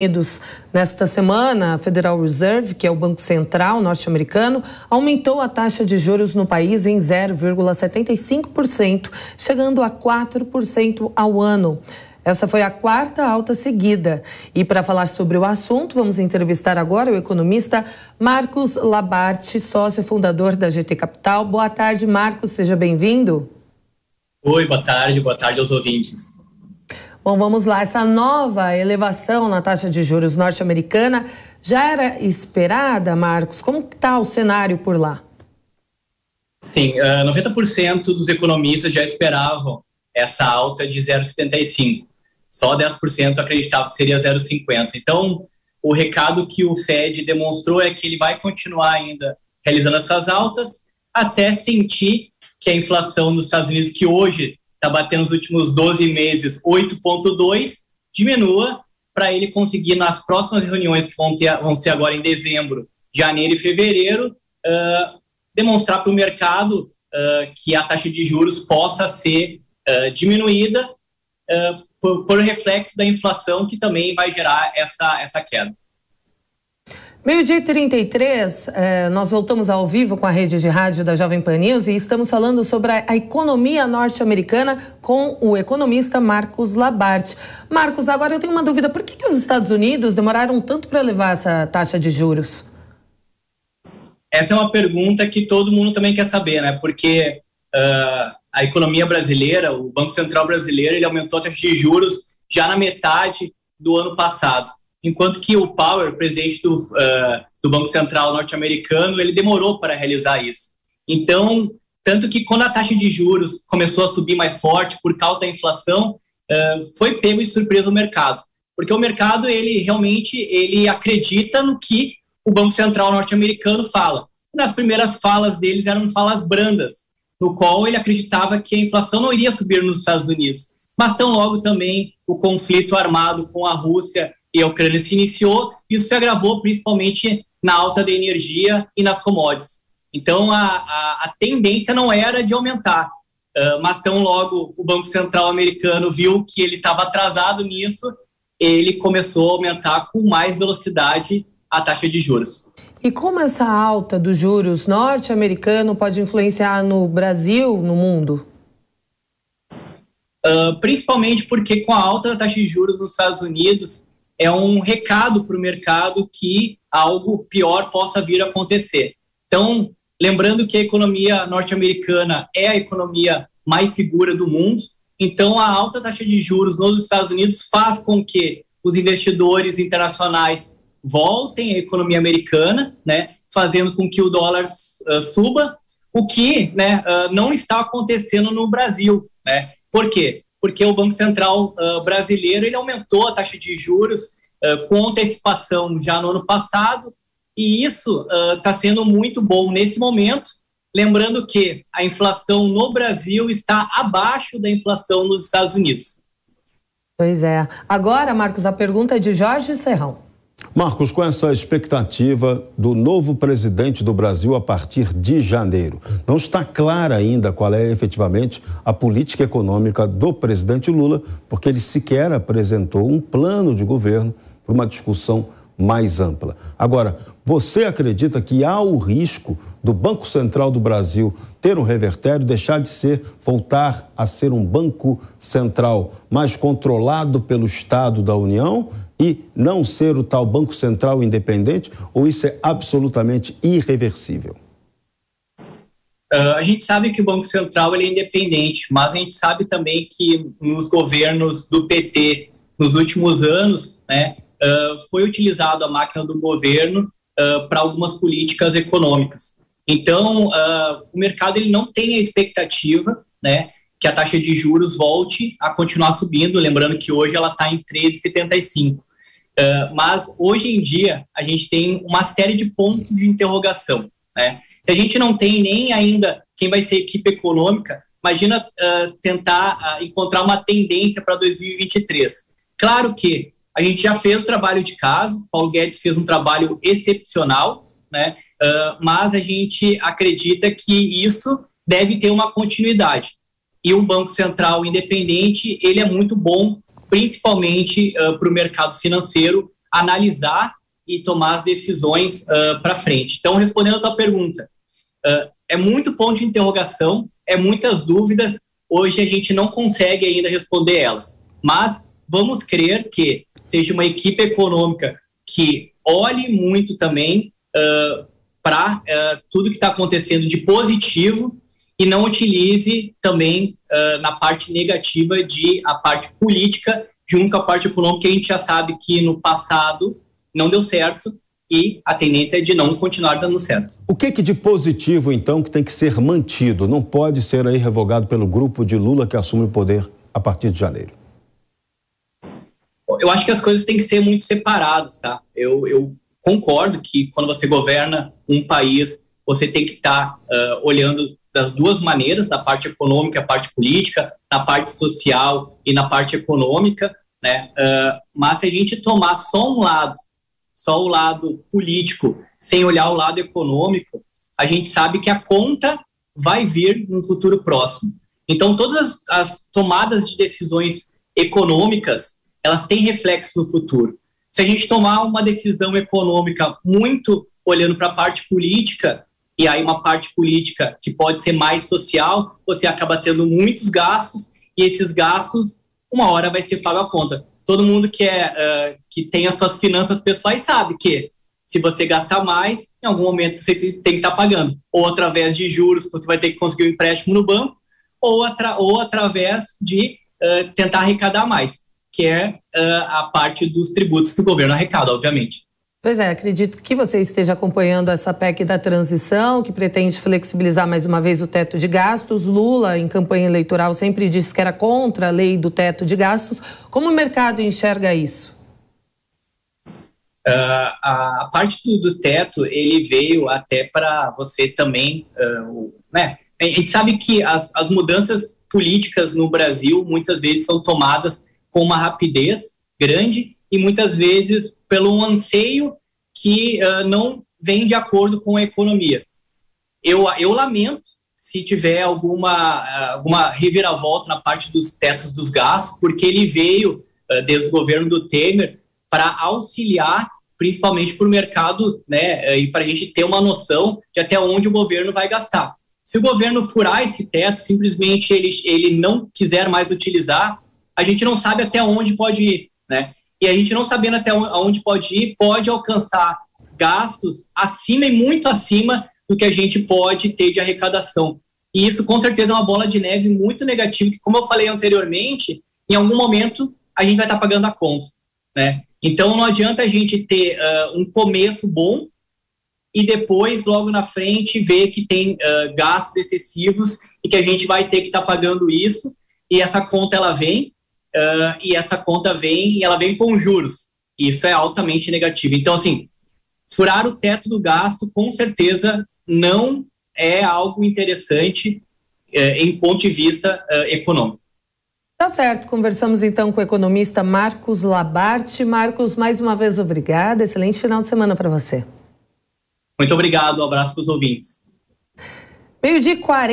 Unidos. Nesta semana, a Federal Reserve, que é o Banco Central norte-americano, aumentou a taxa de juros no país em 0,75%, chegando a 4% ao ano. Essa foi a quarta alta seguida. E para falar sobre o assunto, vamos entrevistar agora o economista Marcos Labarte, sócio fundador da GT Capital. Boa tarde, Marcos, seja bem-vindo. Oi, boa tarde, boa tarde aos ouvintes. Bom, vamos lá. Essa nova elevação na taxa de juros norte-americana já era esperada, Marcos? Como está o cenário por lá? Sim, uh, ah, 90% dos economistas já esperavam essa alta de 0,75. Só 10% acreditavam que seria 0,50. Então, o recado que o Fed demonstrou é que ele vai continuar ainda realizando essas altas até sentir que a inflação nos Estados Unidos, que hoje está batendo nos últimos 12 meses 8,2, diminua para ele conseguir nas próximas reuniões que vão, ter, vão ser agora em dezembro, janeiro e fevereiro, uh, demonstrar para o mercado uh, que a taxa de juros possa ser uh, diminuída por, por reflexo da inflação que também vai gerar essa, essa queda. Meio-dia 33, eh, nós voltamos ao vivo com a rede de rádio da Jovem Pan News e estamos falando sobre a, a economia norte-americana com o economista Marcos Labarte. Marcos, agora eu tenho uma dúvida: por que, que os Estados Unidos demoraram tanto para levar essa taxa de juros? Essa é uma pergunta que todo mundo também quer saber, né? Porque uh, a economia brasileira, o Banco Central brasileiro, ele aumentou a taxa de juros já na metade do ano passado enquanto que o Power, presidente do, uh, do Banco Central norte-americano, ele demorou para realizar isso. Então, tanto que quando a taxa de juros começou a subir mais forte por causa da inflação, uh, foi pego de surpresa o mercado, porque o mercado ele realmente ele acredita no que o Banco Central norte-americano fala. Nas primeiras falas deles eram falas brandas, no qual ele acreditava que a inflação não iria subir nos Estados Unidos. Mas tão logo também o conflito armado com a Rússia e a Ucrânia se iniciou, isso se agravou principalmente na alta da energia e nas commodities. Então, a, a, a tendência não era de aumentar, uh, mas tão logo o Banco Central americano viu que ele estava atrasado nisso, ele começou a aumentar com mais velocidade a taxa de juros. E como essa alta dos juros norte-americano pode influenciar no Brasil, no mundo? Uh, principalmente porque com a alta da taxa de juros nos Estados Unidos, é um recado para o mercado que algo pior possa vir a acontecer. Então, lembrando que a economia norte-americana é a economia mais segura do mundo, então a alta taxa de juros nos Estados Unidos faz com que os investidores internacionais voltem à economia americana, né, fazendo com que o dólar uh, suba, o que né, uh, não está acontecendo no Brasil. Né? Por quê? Porque o Banco Central uh, brasileiro ele aumentou a taxa de juros uh, com antecipação já no ano passado, e isso está uh, sendo muito bom nesse momento. Lembrando que a inflação no Brasil está abaixo da inflação nos Estados Unidos. Pois é. Agora, Marcos, a pergunta é de Jorge Serrão. Marcos, com essa expectativa do novo presidente do Brasil a partir de janeiro, não está clara ainda qual é efetivamente a política econômica do presidente Lula, porque ele sequer apresentou um plano de governo para uma discussão mais ampla. Agora, você acredita que há o risco do Banco Central do Brasil ter um revertério, deixar de ser, voltar a ser um banco central mais controlado pelo Estado da União? E não ser o tal Banco Central independente, ou isso é absolutamente irreversível? Uh, a gente sabe que o Banco Central é independente, mas a gente sabe também que nos governos do PT, nos últimos anos, né, uh, foi utilizado a máquina do governo uh, para algumas políticas econômicas. Então, o mercado ele não tem a expectativa né, que a taxa de juros volte a continuar subindo, lembrando que hoje ela está em 13,75. Uh, mas hoje em dia a gente tem uma série de pontos de interrogação. Né? Se a gente não tem nem ainda quem vai ser equipe econômica, imagina uh, tentar uh, encontrar uma tendência para 2023. Claro que a gente já fez o trabalho de casa, Paulo Guedes fez um trabalho excepcional, né? mas a gente acredita que isso deve ter uma continuidade. E um Banco Central independente, ele é muito bom principalmente uh, para o mercado financeiro, analisar e tomar as decisões uh, para frente. Então, respondendo a tua pergunta, uh, é muito ponto de interrogação, é muitas dúvidas. Hoje a gente não consegue ainda responder elas, mas vamos crer que seja uma equipe econômica que olhe muito também para tudo que está acontecendo de positivo e não utilize também uh, na parte negativa de a parte política junto com a parte econômica que a gente já sabe que no passado não deu certo e a tendência é de não continuar dando certo. O que, que de positivo então que tem que ser mantido, não pode ser aí revogado pelo grupo de Lula que assume o poder a partir de janeiro? Eu acho que as coisas têm que ser muito separadas, tá? Eu, eu concordo que quando você governa um país, você tem que estar tá, uh, olhando das duas maneiras, na parte econômica, a parte política, na parte social e na parte econômica, né? Uh, mas se a gente tomar só um lado, só o lado político, sem olhar o lado econômico, a gente sabe que a conta vai vir no futuro próximo. Então, todas as, as tomadas de decisões econômicas, elas têm reflexo no futuro. Se a gente tomar uma decisão econômica muito olhando para a parte política, e aí uma parte política que pode ser mais social, você acaba tendo muitos gastos e esses gastos, uma hora vai ser pago a conta. Todo mundo que, é, uh, que tem as suas finanças pessoais sabe que se você gastar mais, em algum momento você tem que estar tá pagando. Ou através de juros, você vai ter que conseguir um empréstimo no banco, ou, atra ou através de uh, tentar arrecadar mais, que é uh, a parte dos tributos que o governo arrecada, obviamente. Pois é, acredito que você esteja acompanhando essa PEC da transição, que pretende flexibilizar mais uma vez o teto de gastos. Lula, em campanha eleitoral, sempre disse que era contra a lei do teto de gastos. Como o mercado enxerga isso? Uh, a parte do, do, teto, ele veio até para você também, uh, né? A gente sabe que as, as mudanças políticas no Brasil muitas vezes são tomadas com uma rapidez grande e muitas vezes pelo anseio que uh, não vem de acordo com a economia. Eu, eu lamento se tiver alguma, alguma reviravolta na parte dos tetos dos gastos, porque ele veio, uh, desde o governo do Temer, para auxiliar principalmente para o mercado, né, e para a gente ter uma noção de até onde o governo vai gastar. Se o governo furar esse teto, simplesmente ele, ele não quiser mais utilizar, a gente não sabe até onde pode ir, né? E a gente não sabendo até onde pode ir, pode alcançar gastos acima e muito acima do que a gente pode ter de arrecadação. E isso, com certeza, é uma bola de neve muito negativa, que, como eu falei anteriormente, em algum momento a gente vai estar pagando a conta. Né? Então, não adianta a gente ter uh, um começo bom e depois, logo na frente, ver que tem uh, gastos excessivos e que a gente vai ter que estar pagando isso. E essa conta, ela vem, uh, e essa conta vem e ela vem com juros. Isso é altamente negativo. Então, assim, furar o teto do gasto, com certeza, não é algo interessante uh, em ponto de vista uh, econômico. Tá certo. Conversamos então com o economista Marcos Labarte. Marcos, mais uma vez, obrigada. Excelente final de semana para você. Muito obrigado. Um abraço para os ouvintes. Meio-dia 40.